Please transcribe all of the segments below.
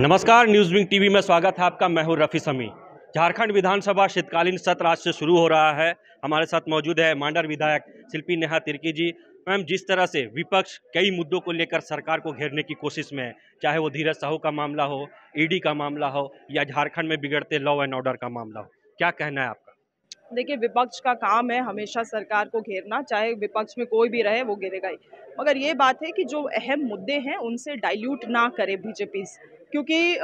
नमस्कार news wing TV में स्वागत है आपका। मैं हूँ रफ़ी समी। झारखंड विधानसभा शीतकालीन सत्र आज से शुरू हो रहा है। हमारे साथ मौजूद है मांडर विधायक शिल्पी नेहा तिर्की जी। मैम, जिस तरह से विपक्ष कई मुद्दों को लेकर सरकार को घेरने की कोशिश में है चाहे वो धीरज साहू का मामला हो ईडी का मामला हो, या झारखंड में बिगड़ते लॉ एंड ऑर्डर का मामला हो, क्या कहना है आपका? देखिए, विपक्ष का काम है हमेशा सरकार को घेरना, चाहे विपक्ष में कोई भी रहे वो घेरेगा ही। मगर ये बात है कि जो अहम मुद्दे हैं उनसे डाइल्यूट ना करे बीजेपी क्योंकि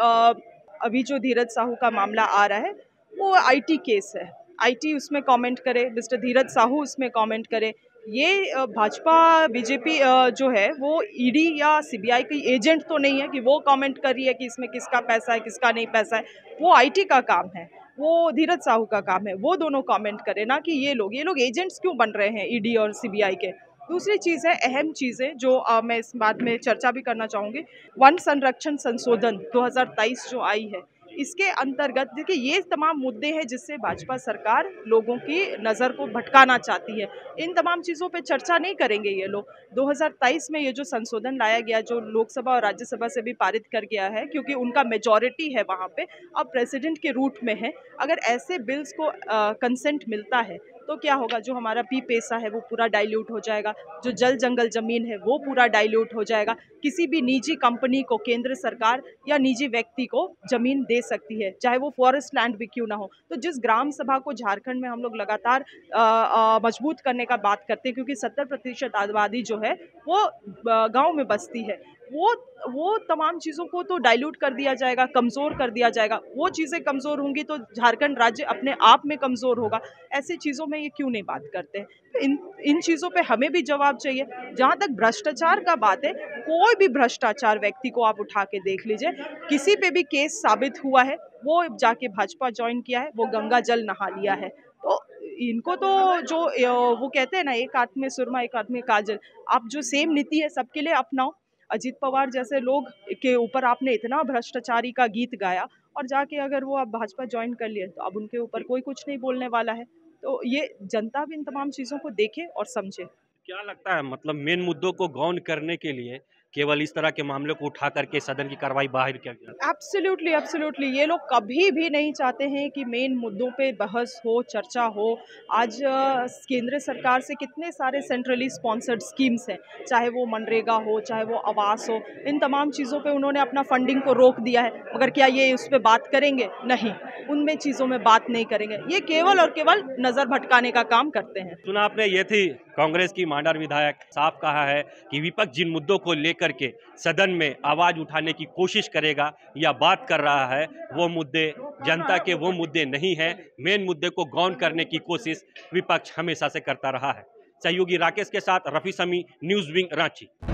अभी जो धीरज साहू का मामला आ रहा है, वो आईटी केस है। आईटी उसमें कमेंट करे, मिस्टर धीरज साहू उसमें कमेंट करे। ये भाजपा बीजेपी जो है, वो ईडी या सीबीआई की एजेंट तो नहीं है कि वो कमेंट कर रही है कि इसमें किसका पैसा है, किसका नहीं पैसा है। वो आईटी का काम है। वो धीरज साहू का काम है। वो दोनों कमेंट करें ना कि ये लोग ये लोग एजेंट्स क्यों बन रहे हैं ईडी और सीबीआई के? दूसरी चीज़ है अहम चीज़ें जो आ, मैं इस बात में चर्चा भी करना चाहूँगी। वन संरक्षण संशोधन 2023 जो आई है इसके अंतर्गत देखिए, ये तमाम मुद्दे हैं जिससे भाजपा सरकार लोगों की नज़र को भटकाना चाहती है। इन तमाम चीज़ों पे चर्चा नहीं करेंगे ये लोग। 2023 में ये जो संशोधन लाया गया, जो लोकसभा और राज्यसभा से भी पारित कर गया है, क्योंकि उनका मेजॉरिटी है वहाँ पे, अब प्रेसिडेंट के रूट में है। अगर ऐसे बिल्स को कंसेंट मिलता है तो क्या होगा? जो हमारा पी पैसा है वो पूरा डाइल्यूट हो जाएगा। जो जल जंगल ज़मीन है वो पूरा डाइल्यूट हो जाएगा। किसी भी निजी कंपनी को, केंद्र सरकार या निजी व्यक्ति को ज़मीन दे सकती है, चाहे वो फॉरेस्ट लैंड भी क्यों ना हो। तो जिस ग्राम सभा को झारखंड में हम लोग लगातार मज़बूत करने का बात करते हैं, क्योंकि सत्तर प्रतिशत आबादी जो है वो गाँव में बसती है। वो वो तमाम चीज़ों को तो डाइल्यूट कर दिया जाएगा, कमज़ोर कर दिया जाएगा। वो चीज़ें कमज़ोर होंगी तो झारखंड राज्य अपने आप में कमज़ोर होगा। ऐसी चीज़ों में ये क्यों नहीं बात करते? हैं तो इन इन चीज़ों पे हमें भी जवाब चाहिए। जहाँ तक भ्रष्टाचार का बात है, कोई भी भ्रष्टाचार व्यक्ति को आप उठा के देख लीजिए। किसी पे भी केस साबित हुआ है, वो जाके भाजपा ज्वाइन किया है, वो गंगा जल नहा लिया है। तो इनको तो जो, वो कहते हैं ना, एक हाथ में सुरमा, एक हाथ में काजल। आप जो सेम नीति है, सबके लिए अपनाओ। अजीत पवार जैसे लोग के ऊपर आपने इतना भ्रष्टाचारी का गीत गाया और जाके अगर वो आप भाजपा ज्वाइन कर लिए तो अब उनके ऊपर कोई कुछ नहीं बोलने वाला है। तो ये जनता भी इन तमाम चीज़ों को देखे और समझे। क्या लगता है मतलब मेन मुद्दों को गौन करने के लिए केवल इस तरह के मामले को उठा करके सदन की कार्रवाई बाहर किया गया एब्सोल्युटली एब्सोल्युटली ये लोग कभी भी नहीं चाहते हैं कि मेन मुद्दों पे बहस हो चर्चा हो। आज केंद्र सरकार से कितने सारे सेंट्रली स्पॉन्सर्ड स्कीम्स हैं। चाहे वो मनरेगा हो चाहे वो आवास हो इन तमाम चीज़ों पर उन्होंने अपना फंडिंग को रोक दिया है। मगर क्या ये उस पर बात करेंगे? नहीं। उनमें चीज़ों में बात नहीं करेंगे। ये केवल और केवल नज़र भटकाने का काम करते हैं। सुना आपने ये थी कांग्रेस की मांडर विधायक। साफ़ कहा है कि विपक्ष जिन मुद्दों को लेकर के सदन में आवाज़ उठाने की कोशिश करेगा, या बात कर रहा है, वो मुद्दे, जनता के वो मुद्दे नहीं हैं। मेन मुद्दे को गौन करने की कोशिश विपक्ष हमेशा से करता रहा है। सहयोगी राकेश के साथ रफी समी, न्यूज़ विंग रांची।